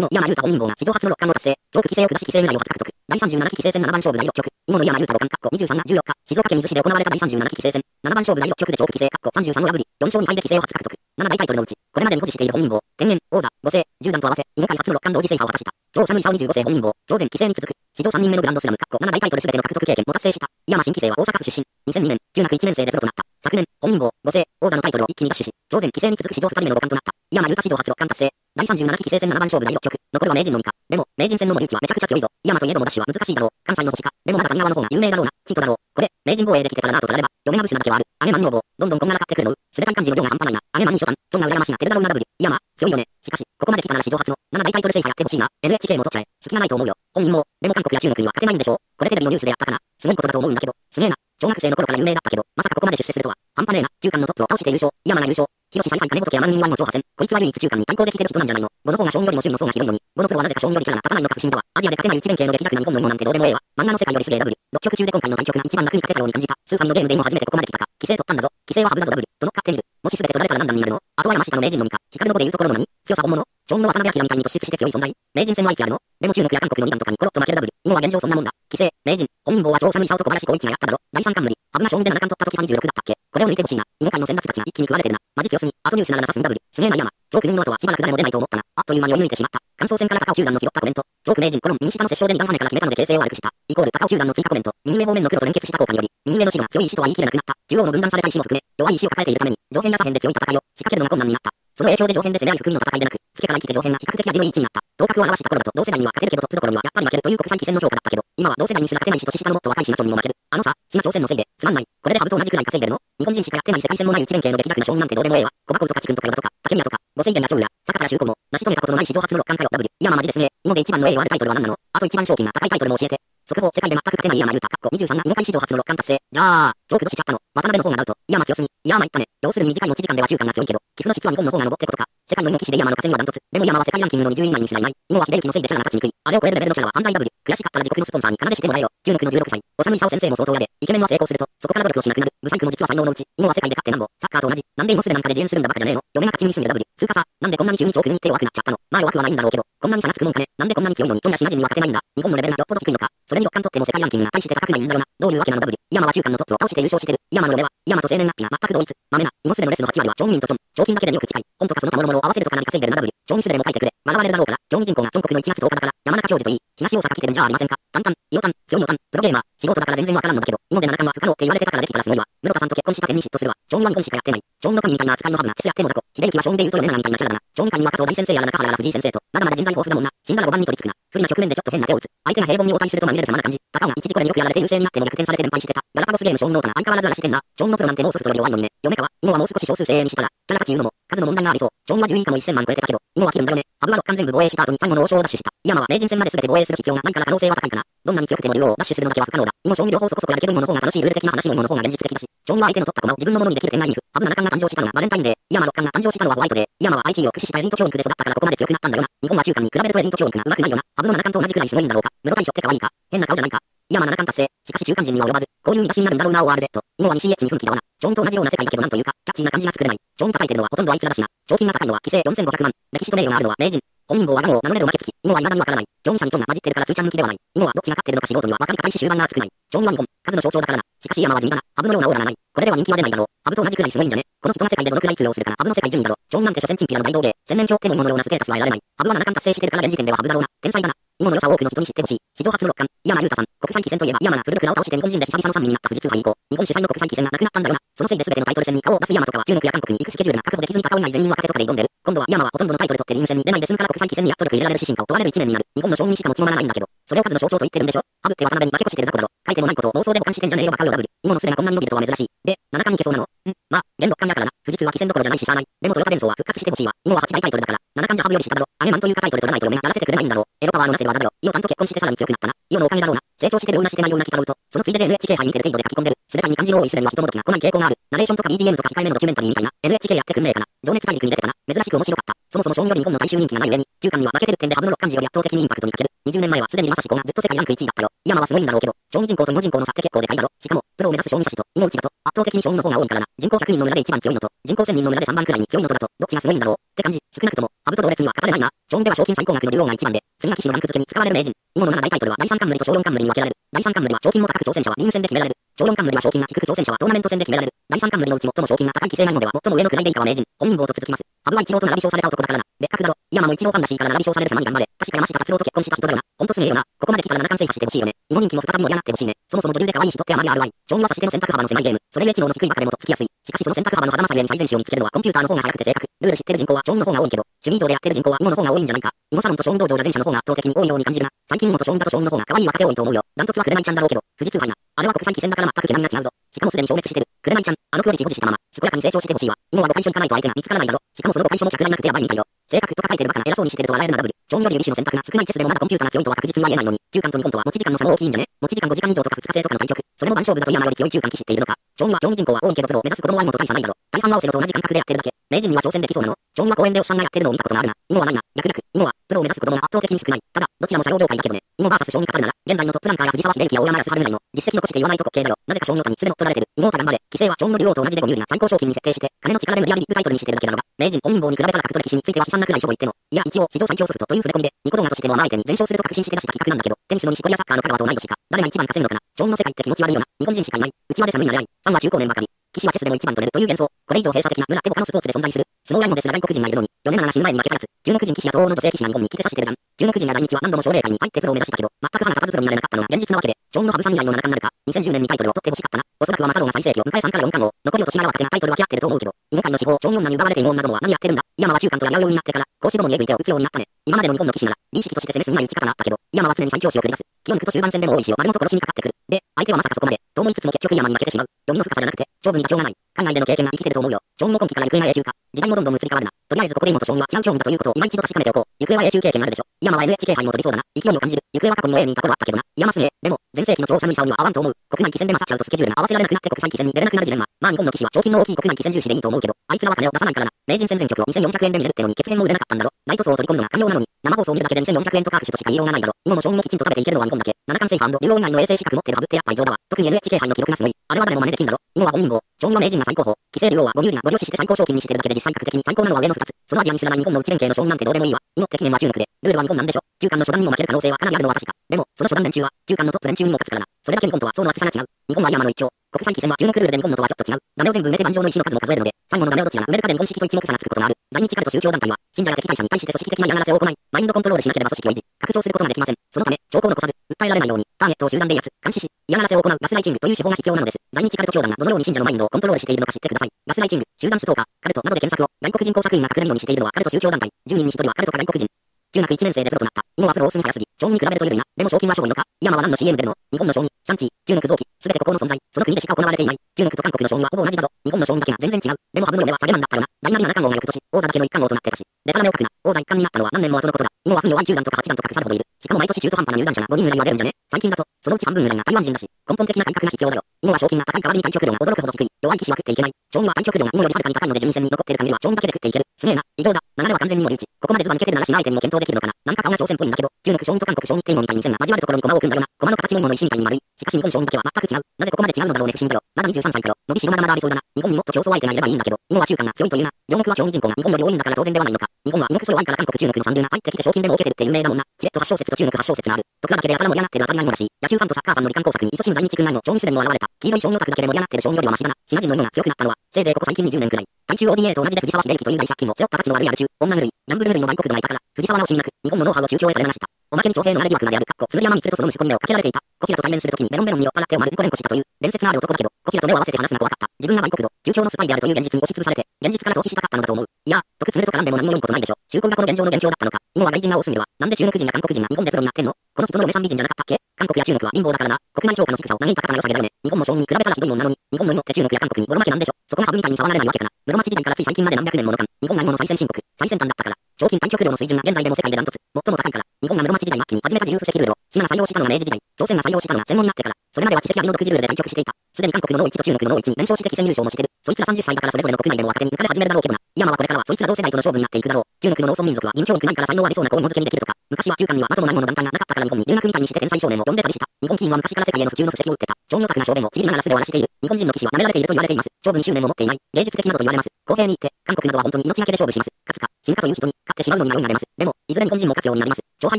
の山優太本人号が史上初の六冠を達成。上区規制を下し規制狙いを初獲得。第37期規制戦7番勝負第6局。芋の山優太五冠、括弧23が14日、静岡県水市で行われた第37期規制戦。7番勝負第6局で上区規制、括弧33を破り、4勝2敗で規制を初獲得。7大タイトルのうち、これまでに保持している本人号、天然、王座、五世、十段と合わせ、犬飼初の六冠同時制覇を果たした。上三位差25世本人号、上前規制に続く、史上3人目のグランドスラム、括弧7大タイトル全ての獲得経験も達成した。井山新規制は大阪府出身、2002年、中学1年生でプロとなった。昨年、本人号、五世、王座のタイトルを一気に奪取し、上前規制に続く史上2人目の五冠となった。井山優太史上初六冠達成。第37期規制戦7番勝負第6局。残るは名人のみか。でも、名人戦の森内はめちゃくちゃ強いぞ。井山といえどもダッシュは難しいだろう。関西の星か。でもまだ谷川の方が有名だろうな。チートだろう。これ、名人防衛できてたらなと取られば、嫁がブスなだけはある。姉マン女房、どんどんこんななかってくるのすれたい感じの量が半端ないな。姉マンに初段、ちょんが羨ましいなってるだろうな W。井山、強いよね。しかし、ここまで来たなら史上初の7大タイトル制覇やってほしいな。NHK も取っちゃえ。隙がないと思うよ。本人も、でも韓国や中国には勝てないんでしょうこれテレビのニュースでやったかな。すごいことだと思うんだけど、すげえな。小学生の頃から有名だったけど、まさかここまで出世するとは。半端ねえな。中間のトップを倒して優勝。井山が優勝。広島最下位金本山人にはの超破戦。こいつは唯一中間に対抗できてる人なんじゃないの。この方が将棋よりも趣味の層が広いのに、このプロはなぜか将棋よりキャラが立たないのか不思議だわ。アジアで勝てない一連系の激弱な日本の芋なんてどうでもええわ。漫画の世界よりすげえ W。6曲中で今回の対局が一番楽に勝てたように感じた。スーファミのゲームで今初めてここまで来たか。規制取ったんだぞ。規制はハブだぞ W。と乗っかってみる。もし全て取られたら何段になるのあとは山下の名人のみか。光の子で言うところの何強さ本物将棋の渡辺明みたいに突出して強い存在名人戦は息あるのでも中国や韓国の二段とかにコロッと負ける W。今は現状そんなもんだ。規制、名人、本人棒は超寒いシャオと小林光一がやっただろ。第三冠無理。危な将棋で七冠取った時は26だったっけこれを抜いてほしいな。囲碁界の選抜たちが一気に食われてるな。マジ強すぎ。あとニュースならな。さすん W。すげえな。山。ジョーク2の後はしばらく誰も出な。いと思ったな。あっという間に追い抜いてしまった。感想戦から高尾球団の拾ったコメント。ジョーク名人コロン右下の接触で2段跳ねから決めたので形勢を悪くした。イコール高尾球団の追加コメント。右上方面の黒と連結した効果により、右上の白が強い石とは言い切れな。くな。った。中央の分断された石も含め、弱い石を抱えているために、上辺や左辺で強い戦いを仕掛けるのが困難にな。った。その影響で上辺で攻め合い含みの戦いでな。く、付けから生きて上辺が比較的味のいい位置にな。った。頭角を現した頃だと同世代には勝てるけどトップどころにはやっぱり負けるという国際棋戦の評価だったけど、今は同世代にすら勝てないし年下のもっと若いし社長にも負ける。あのさ、島朝鮮のせいで、つまんない。これでハブと同じくらい稼いでるの日本人しかやってない世界戦もない一連系の激弱な勝負なんてどうでもええわ。小箱とかチ君とか岩とか、竹宮とか、五千円や長や、坂田修子も、成し遂げたことのない史上初の六冠かよ W。いやまマジですね。今で一番の栄誉あるタイトルは何なのあと一番賞金が高いタイトルも教えて。速報世界で全く勝てない山優太、かっこ23が犬飼史上初の六冠達成。じゃあ、ジョークどしちゃったの。渡辺の方がアウト。いやま強すぎ。いやま言ったね。要するに短い持ち時間では中間が強いけど、寄付の質は日本の方が上ってことか。世界の猪木氏で山の稼ぎはダントツ。でも山は世界ランキングの20位以内にすらいない。今は秀幸のせいでシャラが勝ちにくい。あれを超えるレベルのシャラは犯罪 W。悔しかったら自国のスポンサーに金でしてもらえよ。中国の16歳。おさむいさお先生も相当やで。イケメンは成功すると、そこから努力をしなくなる。ブサイクも実は才能のうち。今は世界で勝ってなんぼ。サッカーと同じ。なんでイモスでなんかで自演するんだバカじゃねえの。嫁が勝ちに住んで W。通過さ、なんでこんなに急に長空に手を悪くなっちゃったの。まあ弱くはないんだろうけど、こんなに差がつくもんかね。なんでこんなに強いのに、トンやシマジには勝てないんだ。日本のレベルがよっぽど低いのか。それに6冠とっても世界ランキングが大して高くないんだよな。どういうわけなの W。イヤマは中間のトップを倒して優勝してる。イヤマの嫁は、イヤマと生年月日が全く同一。マメな、イモスレのレスの8割は町民とチョン。賞金だけで2億近い。本とかその他諸々を合わせるとかなり稼いでるな W。賞味スレでも書いてくれ。笑われるだろうから。競技人口が全国の1月10日だから、山中教授といい、東大阪来てるんじゃありませんか。タンタン、イオタン、強いのタン、プロゲーマー、仕事だから全然わからんのだけど、今で7冠は不可能って言われてたからできたらすごいわ。室田さんと結婚した点に嫉妬するわ。将棋は日本しかやってない。将棋の神みたいな扱いのハブな、チスやっても雑魚。秀幸は将棋で言うと米長みたいなキャラだな。将棋界には加藤大先生やら中原やら藤井先生と、まだまだ人材豊富だもんな。死んだら5番に取り付くな。不利な局面でちょっと変な手を打つ。相手が平凡に応対するとまみれる様な感じ。高尾が一時これによくやられて優勢になっても逆転されて連敗してた。ガラパゴスゲーム将棋ノートが相変わらずらしてんな。将棋のプロなんてもうソフトより弱いのにね。嫁かは、今はもう少し少数精鋭にしたら、キャラ勝ち言うのも、数の問題がありそう。将棋は10位以下も1000万超えてたけど、今は切るんだよね。ハブは6冠全部防衛した後に最後の王将をダッシュした。山は名人戦まで全て防衛する必要がないから可能性は高いかな。どんなに強くても竜王をダッシュするのだけは不可能だ。今将棋両方そこそこやるけど今の方が楽しいルール的な話も今の方が現実的だし。将棋は相手の取った駒を自分のものにできる点がインフ。ハブ7冠が誕生したのはバレンタインデー。イヤマ6冠が誕生したのはホワイトデー。イヤマは IT を駆使したエリート教育で育ったからここまで強くなったんだよな。日本は中間に比べるとエリート教育が上手くないよな。ハブの7冠と同じくらいすごいんだろうか。室大将って可愛いか。変な顔じゃないか。イヤマ7冠達成。しかし中間人には及ばず、こういう見出しになるんだろうな OR でと。今は西へ地に奮起だわな。将棋と同じような世界だけどなんというか、キャッチーな感じが作れない。将棋叩いてるのはほとんどあいつらだしな。賞金が高いのは規制4500万。歴史と名誉があるのは名人。本人号はガモを名乗れるまけつき。今は未だにわからない。興味者にチョンが混じってるからスーちゃん向きではない。今はどっちが勝ってるのか素人には分かり方いし終盤が熱くない。将棋は日本、数の象徴だからな。しかし山は地味だな。ハブのようなオーラがない。これでは人気は出ないだろう。ハブと同じくらいすごいんじゃね。この人の世界でどのくらい通用するかな。ハブの世界順位だろ。将棋なんて所詮チンピラの大道芸。千年表っても芋のようなステータスは得られない。ハブは七冠達成してるから現時点ではハブだろうな。天才だな。今の良さを多くの人に知ってほしい。史上初の六冠、山優太さん。国際棋戦といえば、山名フルルクラを倒して日本人で久々の3位になった富士通杯以降、日本主催の国際棋戦がなくなったんだよな。そのせいで全てのタイトル戦に顔を出す山とかは中国や韓国に行くスケジュールが確保できずに戦うない全員若手とかで挑んでる。今度は山はほとんどのタイトル取ってリーグ戦に出ないで済むから国際棋戦にやっと力入れられる指針かを問われる1年になる。日本の将棋にしか持ち回らないんだけど、それを数の象徴と言ってるんでしょハブって渡辺に負け越してる雑魚だろ。書いてもないことを妄想で保管してんじゃねえよバカよ W。今のスレがこんなに伸びるとは珍しい。で、7冠にいけそうなのんまあ、現六冠やからな。富士通は棋戦どころじゃないししゃあない。でもトヨタ伝送は復活してほしいわ。今は8大タイトルだから、7冠じゃハブより下だろ。アゲマンというかタイトル取らないと嫁がやらせてくれないんだろう。エロパワーのなせる技だよ。イオちゃんと結婚してさらに強くなったな。イオのおかげだろうな。成長してるようなしてないような気がうと、そのついでで NHK 杯見てる程度で書き込んでる。すべたに感じの多いすでには人もどきが来ない傾向がある。ナレーションとか BGM とか控えめのドキュメンタリーみたいな。NHK やってくんねえかな。情熱大陸に出てたな。珍しく面白かった。そもそも将棋より日本の大衆人気がない上に、中間には負けてる点でハブの6漢字より圧倒的にインパクトに欠ける。20年前はすでにまさし子がずっと世界ランク1位だったよ。今はすごいんだろうけど、将棋人口と囲碁人口の差って結構でかいだろ。しかも、プロを目指す将棋者士と、囲碁打ちだと、圧倒的に将棋の方が多いからな。人口100人の村で一番強いのと、人口1000人の村で3番くらいに強いのとだと、どっちがすごいんだろうって感じ。少なくとも、ハブと同列には勝たれないな。将棋では賞金最高額の竜王が一番で、次が棋士のランク付けに使われる名人。囲碁の7大タイトルは第3冠と小4冠に分けられる。第3冠は賞金の高く挑戦者はリーグ戦で決められる。小4冠は賞金が低く挑戦者はトーナメント戦で決められる。第3冠のうち最も賞金が高い棋聖が囲碁では最も上の位で以下は名人。本因坊と続きます。ハブは一郎と並び称された男だからな。別格だろ。山も一郎ファンらしいから並び称される様に頑張れ。確か山下達郎と結婚した人だよな。ほんとすげえよな。ここまで来たら七冠制覇してほしいよね。囲碁人気も再び盛り上がってほしいね。そもそも女流で可愛い人ってあまり RI。将棋は指し手の選択幅の狭いゲーム。それゆえ知能の低いバカでもとつきやすい。しかしその選択幅の狭間さゆえに最善手を見つけるのはコンピューターの方が早くて正確。ルール知ってる人口は将棋の方が多いけど、趣味上でやってる人口は囲碁の方が多いんじゃないか。囲碁サロンと将棋道場じゃ前者の方が圧倒的に多いように感じるな。最近囲碁と将棋だと将棋の方が可愛い若手多いと思うよ。ダントツは紅ちゃんだろうけど、富士通杯な。あれは国際棋戦だから全く毛並みが違うぞ。しかもすでに消滅してる。紅ちゃん、あのクオリティ保持したまま、健やかに成長してほしいわ。囲碁は5回所行かないと相手が見つからないだろ。しかもその5回所も着がいなくてやばいみたいよ。性格とか書いてるバカな偉そうにしてると笑えるなダブル。将棋より指士の選択が少ないチェスでもまだコンピューターが強いとは確実には言えないのに、中間と日本とは持ち時間の差も大きいんじゃね持ち時間5時間以上とか2日制とかの対局。それも番勝負だと山より強い中間棋士っているのか。将棋は競技人口は多いけどプロを目指す子供はもと大差ないだろ。大半はオセロと同じ感覚でやってるだけ。名人には挑戦できそうなの将棋は公園でおっさんがやってるのを見たことがあるな。囲碁はないな。逆逆。囲碁は、プロを目指す子供が圧倒的に少ない。ただ、どちらも社用業界だけどね。囲碁 VS 将棋語るなら、現在のトップランカーや藤沢秀幸や大山康晴ぐらいの、実績残して言わないと滑稽だよ。なぜか将棋オタにすで乗っ取られてる。囲碁オタ頑張れ。規制は将棋の竜王と同じでご有利な最高賞金に設定して、金の力で無理やりビッグタイトルにしてるだけだろが、名人本因坊に比べたら格闘歴史については悲惨なくらいしょぼ言っても、いや一応史上最強ソフトという触れ込みで、ニコ動画としても相手に全勝すると確信して出した企画なんだけど、テニスの西コリアサッカーの香川と同い年か、誰が一番稼ぐのかな。将棋の世界って気持ち悪いよな。日本人しかいない。内輪で寒いなれ合い。ファンは中高年ばかり。騎士はチェスでも一番取れるという幻想。これ以上閉鎖的な村って他のスポーツで存在する。相撲や囲碁ですら外国人がいるのに、4年7死ぬ前に負けたやつ。中国人騎士や東欧の女性騎士が日本に来てさしてるじゃん。中国人や来日は何度も奨励会に入ってプロを目指したけど、全く花形袋になれなかったのは現実なわけで、将棋の羽生さん以来の七冠なるか、2010年にタイトルを取ってほしかったな。おそらくはマカロンが最盛期を迎え3から4冠を、残りを年前は若手がタイトル分け合ってると思うけど、囲碁界の死亡、将棋女に奪われている女どもは何やってるんだ。山は中間とやり合うようになってから、講師どもにエグい手を打つようになったね。今までの日本の騎士なら、美意識として攻めすぎない打ち方があったけど、山は常に最強視を繰り出す。気を抜くと終盤戦でも大石を丸ごと殺しにかかってくる。で、相手はまさかそこまで、と思いつつも結局山に負けてしまう。読みの深さじゃなくて、勝負に妥協がない。海外での経験が生きてると思うよ。将棋も今期から行方が永久か。時代もどんどん移り変わるな。とりあえずここで囲碁と将棋は違う興味だということを今一度確かめておこう。行方は永久経験あるでしょ。山は NHK 杯も取りそうだな。勢いを感じる。行方は過去にも A にいた頃あったけどな。山すげえ。でも、前世紀の超寒いシャオには合わんと思う。国内棋戦で勝っちゃうとスケジュールが合わせられなくなって国際棋戦に出れなくなるジレンマ。まあ日本の棋士は賞金の大きい国内棋戦重視でいいと思うけど、あいつらは金を出さないからな。名人戦前局を2400円で見れるってのに血縁も売れなかったんだろ。ライト層を取り込むのが寛容なのに、生放送を見るだけで2400円とか握手としか言いようがないだろ。囲碁も将棋もきちんと食べていけるのは日本だけ。七冠制覇竜王以外の衛星資格持ってるハブってやっぱ異常だわ。特に NHK 杯の記録がすごい。あれは誰も真似できんだろ。囲碁は本人号。将棋は名人が最高峰。棋聖竜王はご有利なご了承して最高賞金にしてるだけで実際格的に最高なのは上の2つ。そのアジアにすらない日本の内連携の将棋なんてどうでもいいわ。囲碁って記念は中国で、ルールは日本なんでしょ。中間の初段にも負ける可能性はかなりあるのは確か。でも、その初段連中は、中間のトップ連中にも勝つからな。それだけ日本とは層の厚さが違う。日本は山の一強。国際棋戦は中国ルールで日本のとはちょっと違う。ダメを全部埋めて盤上の石の数も数えるので、最後のダメをどちらが埋めるかで日本式と一目差がつくことがある。在日カルト宗教団体は、信者や敵対者に対して組織的な嫌がらせを行い、マインドコントロールしなければ組織を維持、拡張することができません。そのため、証拠を残さず、訴えられないように、ターゲットを集団で威圧、監視し、嫌がらせを行うガスライティングという手法が必要なのです。在日カルト教団がどのように信者のマインドをコントロールしているのか知ってください。ガスライティング、集団ストーカー、カルトなどで検索を、外国人工作員が隠れるようにしているのはカルト宗教団体、10人に1人はカルトか外国人。中学1年生でプロとなった。今はプロ大隅早すぎ。将棋に比べると緩いな。でも賞金は勝負のか。山は何の CM でるの日本の将棋、産地、中国臓器、すべてここの存在。その国でしか行われていない。中国と韓国の将棋はほぼ同じだぞ。日本の将棋だけが全然違う。でもハブの上は下げマンだったよな。大なり七冠王が翌年、王座だけの一冠王となってたし。デタラメを書くな。王座一冠になったのは何年も後のことだ。今は分弱い球団とか8段とか腐るほどいる。しかも毎年中途半端な入団者が5人ぐらいは出るんじゃね？最近だと、そのうち半分ぐらいが台湾人だし、根本的な改革が必要だよ。囲碁は賞金が高い代わりに対局量が驚くほど低い。弱い棋士は食っていけない。将棋は対局量が囲碁よりはるかに高いので順位戦に残っている限りは将棋だけで食っていける。すげえな。異常だ。流れは完全にもリーチ。ここまで図は抜けてるならしない相手にも検討できるのかな。なんか顔が挑戦っぽいんだけど、中国将棋と韓国将棋っていうのみたいに線が交わるところに駒を置くんだよな。駒の形も芋の石みたいに丸い。しかし日本将棋だけは全く違う。なぜここまで違うのだろうね不思議だよ。まだ23歳かよ。伸びしろまだまだありそうだな。日本にもっと競争相手がいればいいんだけど、囲碁は中間が強いというな。両国は競技人口が日本より多いんだから当然ではないのか。日本は猪木そ弱いから韓国中国の三流が入ってきて賞金でも受けてるって有名だもんな。チレット8小節と中国8小節がある。徳川だけでやたら盛り上がってる当たり前もだし、野球ファンとサッカーファンの理観工作に勤しむ在日軍内の将棋すでにも現れた。黄色い将棋オタクだけで盛り上がってる将棋よりはマシだな。島人の囲碁が強くなった。のは、せいぜいここ最近20年くらい。大衆 ODA と同じで藤沢秀樹という大借金を背負った。価値の悪いある中、女狂い、ギャンブル狂いの外国度がいた。から、藤沢直しなく、日本のノウハウを中京へと連なした。おまけに徴兵のあれ疑惑まである。かっこ、鶴山光とその息子に目をかけられていた。コキラと対面するときにメロンメロンに酔っ払ってを丸んこ連呼したという、伝説のある男だけど、コキラと目を合わせて話すが怖かった。自分が売国度、中京のスパイであるという現実に押しつぶされて、現実から逃避したかったのだと思う。いや、得つむると絡んでも何も良いことないでしょ。中国がこの現状の元凶だったのか。今は外人が多すぎるわ。なんで中国人が韓国人が日本でプロになってんのこの人の嫁さん美人じゃなかったっけ韓国や中国は貧乏だからな。国内評価の低さを嘆いた方が良さげだよね。日本も将棋に比べたらひどいもんなのに、日本の芋って中国や韓国にボロ負けなんでしょ。そこがハブみたいに触られないわけかな。室町時代からつい最近まで何百年もの間、日本が芋の最先進国、最先端だったから、賞金対局量の水準が現在でも世界でダントツ、最も高いから、日本が室町時代末期に始めた自由布石ルールを、シナが採用したのは明治時代、朝鮮が採用したのが戦後になってから、それまでは知識ありの独自ルールで対局していた。すでに韓国の脳1と中国の脳1に連勝して決戦優勝もしてる。そいつら30歳だからそれぞれの国内でも若手に抜かれ始めるだろうけどな。イヤマはこれからはそいつら同世代との勝負になっていくだろう。中国の農村民族は義務教育ないから才能は出そうな子を芋付けにできるとか、昔は中間には後もないもの団体がなかったから日本に留学みたいにして天才少年を呼んでたりした。日本棋院は昔から世界への普及の布石を打ってた。商業格な少年をちびりながら素で終わらしている。日本人の騎士は舐められていると言われています。勝負に執念も持っていない。芸術的などと言われます。公平に言って、韓国などは本当に命がけで勝負します。勝つか、死ぬかという人に、勝ってしまうのに迷いが出ます。でも、いずれ日本人も勝つようになります。勝敗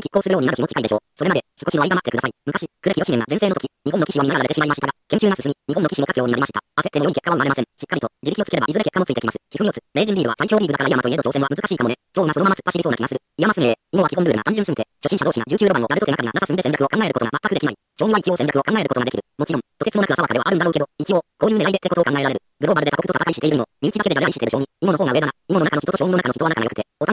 拮抗するようになる日も近いでしょう。それまで、少しの間待ってください。昔、呉清年が前世の時、日本の騎士は皆やられてしまいましたが、研究が進み、日本の騎士も勝つようになりました。焦っても良い結果は生まれません。しっかりと、自力をつければいずれ結果もついてきます。皮膚四つ、名人リードは最強リーグだから山といえど挑戦は難しいかもね。超がそのまま突っ走りそうな気がする。山すげえ、今は基本ルールな単純すぎて、初心者同士が19路番を誰と手がかりな中進んで戦略を考えることが全くできない。将棋は一応戦略を考えることができる。もちろん、とてつもなく浅はかではあるんだろうけど、一応、こういう狙いでってことを考えられる。グローバルで他国と戦いしているの身内だけで誰々してる将棋、芋の方が上だな。芋の中の人と将棋の中の人は、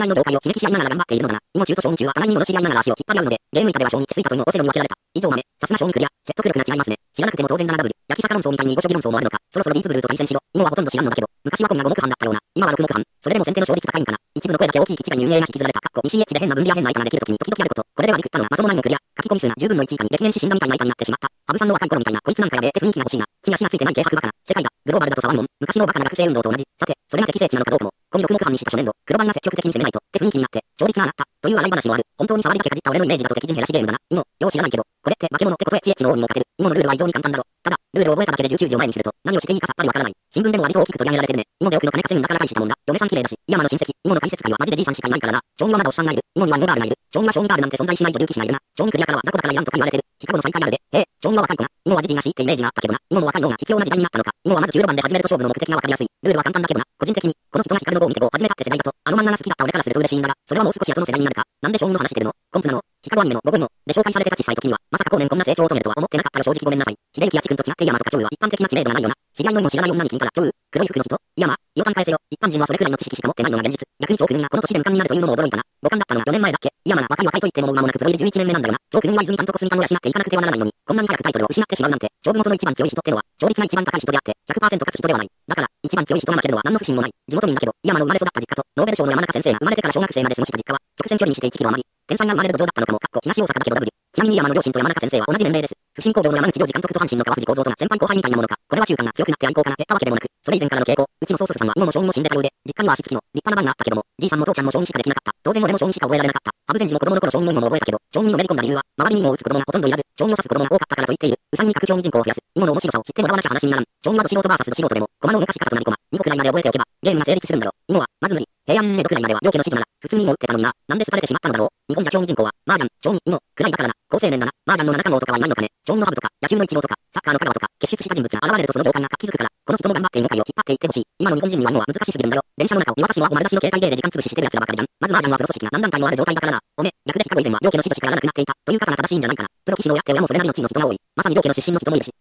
互いの業界を刺激し合いながら頑張っているのだな。芋中と将棋中は互いに戻し合いながら足を引っ張り合うので、ゲーム板では将棋、スイカと芋オセロに分けられた。以上豆、さすが将棋クリア、説得力が違いますね。知らなくても当然だなダブル。焼き魚論争みたいに囲碁将棋論争もあるのか。そろそろディープブルーと対戦しろ。芋はほとんど知らんのだけど、昔はコンが5目半だったような。今は6目半。それでも先手の勝率高いんかな。一部の声だけ大きい基地がに運営が引きずられた。かっこ西エッジで変な分離や変な板ができるときに時々あること。これではリクったのはまともないのクリア。書き込み数が10分の1以下に激減し死んだみたいな板になってしまった。羽生さんの若い頃みたいな、こいつなんかやべえって雰囲気が欲しいな。地に足がついてない軽薄バカな。世界だ。グローバルだと触るもん。昔のバカな学生運動と同じ。さて、それが適正値なのかどうかも。コミ6目半にした初年度、黒番が積極的に攻めないと、って雰囲気になって、勝率が上がった。という笑い話もある。本当に触りだけかじった俺のイメージだと敵陣減らしゲームだな。今、よう知らないけど、これって化け物ってことへ知恵知の王にも勝てる。今のルールは異常に簡単だろ。ただ、ルールを覚えただけで19時を前にすると、何をしていいかさっぱりわからない。新聞でも割と大きく取り上げられてるね。今で奥の金稼ぐなかなか大したもんだ。嫁さん綺麗だし、山の親戚、今の解説会はマジでじいさんしかいないからな。将棋はまだおっさんがいる。今にはノガールがいる。将棋は将棋ガールなんて存在しないと隆起しないよな。将棋クリアからは雑魚だからいらんとか言われてる。ヒカゴの再開あるで。へえ、将棋は若い子な。今はじじいなしってイメージがあったけどな。今も若いのが必要な時代になったのか。今はまず9路番で始めると勝負の目的がわかりやすい。ルールは簡単だけどな。個人的に、この人が光の棒を見てこう始めたって世代だと、あの漫画が好きだった俺からすると嬉しいんだが、それはもう少し後の世代になるか。なんで将棋の話してるのコンプなの光アニメの5分の、で紹介されてた小さい時には、まさか後年こんな成長を遂げるとは思ってなかったら正直ごめんなさい。秀幸やちくんと違って山とか蝶は一般的な知名度がないよな。知り合いのも知らない女に聞いたら、蝶黒い服の人山やまあ、予感返せよ。一般人はそれくらいの知識しか持ってないのが現実。逆に超国がこの年で無冠になるというのも驚いたな。五冠だったのが4年前だっけいやまあ、若い若いと言ってももう間もなくプロ入り11年目なんだよな。超国は泉丹とコスミ丹を養っていかなくてはならないのに、こんなに早くタイトルを失ってしまうなんて、勝負元の一番強い人ってのは、勝率が一番高い人であって、100%勝つ人ではない。だから、一番強い人が負けるのは何の不審もない。地元民だけど、山の生まれ育った実家と、ノーベル賞の山中先生が生まれてから小学生まで過ごした実家は、直線距離にして1キロ余り。天才が生まれる土壌だったのかも、かっこ東大阪だけど W。ちなみに山の両親と山中先生は同じ年齢です。進行動の山口良二監督と阪神の川藤構造とが先輩後輩みたいなものか。これは中間が強くなって愛好家が減ったわけでもなく、それ以前からの傾向。うちの曽祖父さんは今も将棋も死んでたようで、実家には足つきの立派な番があったけども、じいさんも父ちゃんも将棋しかできなかった。当然俺も将棋しか覚えられなかった。羽生善治も子供の頃将棋の意味も覚えたけど、将棋にのめり込んだ理由は、周りにも打つ子供がほとんどいらず、将棋を指す子供が多かったからと言っている。うさんに格競技人口を増やす。囲碁の面白さを知ってもらわなきゃ話にならん。将棋はど素人 VS ど素人でも、駒の動かし方となり駒、2個くらいまで覚えておけば、ゲームが成立するんだろ。囲碁は、まず無理。平安ねどくらいまでは両家の指示なら、普通にも打ってたのにな。なんで好かれてしまったのだろう。日本じゃ競技人口は、麻雀、将棋、囲碁、くらいだからな。高青年だな。麻雀の七冠王とかはいないのかね。将棋のハブとか、野球のイチローとか、サッカーの香川とか、結出した人物が現れるとその業界が活気づくから、この人も頑張って囲碁界を引っ張っていってほしい。今の日本人には囲碁は難しすぎるんだよ。電車の中を見渡しのアホ丸出しの携帯ゲーで時間潰ししてる奴らばかりじゃん。まず麻雀はプロ組織が何段階もある状態だからな。おめ、逆でヒカゴ以前は両家の指示しかならなくなっていた。という方が正しいんじゃないかな。プロ棋士の親って親もそれなりの地位の人が多い。まさに両家の出身の人もいるし。